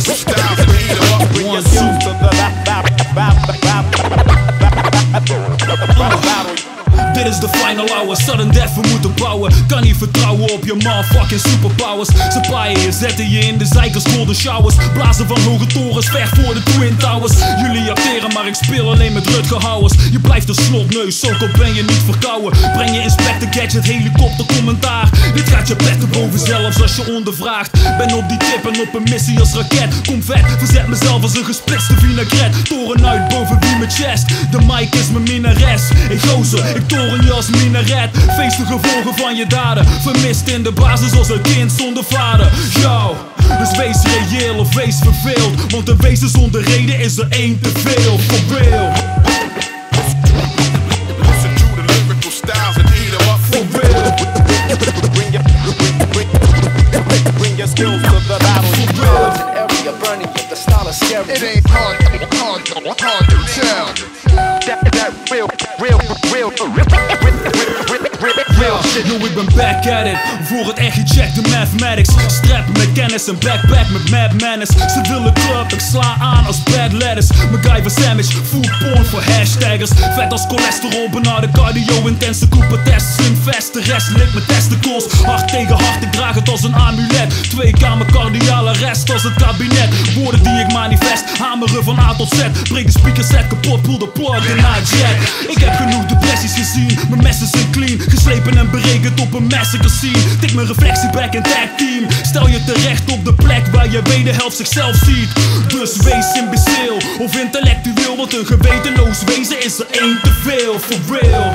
Stop freedom. De final hour, sudden death, we moeten bouwen. Kan niet vertrouwen op je motherfucking superpowers. Ze paaien je, zetten je in de zeikers golden showers. Blazen van hoge torens, ver voor de Twin Towers. Jullie acteren, maar ik speel alleen met Rutgehouwers Je blijft een slotneus, al ben je niet verkouden. Breng je Inspector Gadget, helikopter commentaar. Dit gaat je petten boven zelfs als je ondervraagt. Ben op die tip en op een missie als raket. Kom vet, verzet mezelf als een gesplitste vinaigrette. Toren uit boven wie mijn chest. De mic is mijn minares Ik gozer, ik toren je als minaret Feest de gevolgen van je daden Vermist in de basis als een kind zonder vader Yo, dus wees reëel of wees verveeld Want een wezen zonder reden is er één te veel your, skills to the battle. for real Area burning, the style is scary. It ain't hard, hard, hard to tell. That, real, real, real, real Yo, ik ben back at it. Voor het echt check de mathematics. Strap met kennis en backpack met mad Ze willen club, ik sla aan als bad letters. MacGyver sandwich, food porn voor hashtaggers. Vet als cholesterol, benarde cardio Intense Cooper test, slim De rest lit met testicles. Hart tegen hart, ik draag het als een amulet. Twee kamer cardiale rest als het kabinet. Woorden die ik manifest Hameren van A tot Z. Breek de speaker set kapot, pull de plug in jet. Ik heb genoeg depressies gezien Mijn messen zijn clean Geslepen en berekend op een massacre scene. Tik mijn reflectie back in tag team. Stel je terecht op de plek waar je wederhelft zichzelf ziet. Dus wees imbecil of intellectueel Want een gewetenloos wezen is er één te veel For real